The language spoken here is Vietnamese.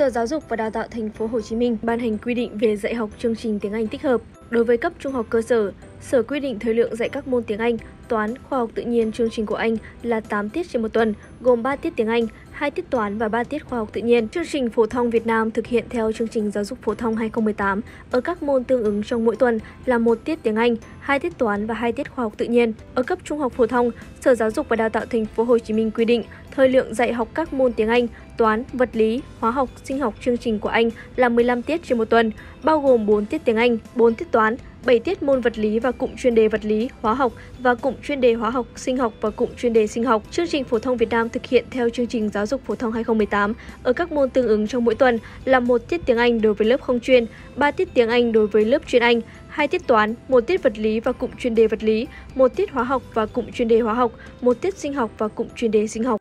Sở Giáo dục và Đào tạo Thành phố Hồ Chí Minh ban hành quy định về dạy học chương trình tiếng Anh tích hợp. Đối với cấp trung học cơ sở, Sở quy định thời lượng dạy các môn tiếng Anh, toán, khoa học tự nhiên chương trình của Anh là 8 tiết trên một tuần, gồm 3 tiết tiếng Anh, 2 tiết toán và 3 tiết khoa học tự nhiên. Chương trình phổ thông Việt Nam thực hiện theo chương trình giáo dục phổ thông 2018 ở các môn tương ứng trong mỗi tuần là một tiết tiếng Anh, 2 tiết toán và 2 tiết khoa học tự nhiên. Ở cấp trung học phổ thông, Sở Giáo dục và Đào tạo Thành phố Hồ Chí Minh quy định thời lượng dạy học các môn tiếng Anh, toán, vật lý, hóa học, sinh học chương trình của Anh là 15 tiết trên một tuần, bao gồm 4 tiết tiếng Anh, 4 tiết toán, 7 tiết môn vật lý và cụm chuyên đề vật lý, hóa học và cụm chuyên đề hóa học, sinh học và cụm chuyên đề sinh học. Chương trình phổ thông Việt Nam thực hiện theo chương trình giáo dục phổ thông 2018 ở các môn tương ứng trong mỗi tuần là một tiết tiếng Anh đối với lớp không chuyên, 3 tiết tiếng Anh đối với lớp chuyên Anh, hai tiết toán, một tiết vật lý và cụm chuyên đề vật lý, một tiết hóa học và cụm chuyên đề hóa học, một tiết sinh học và cụm chuyên đề sinh học.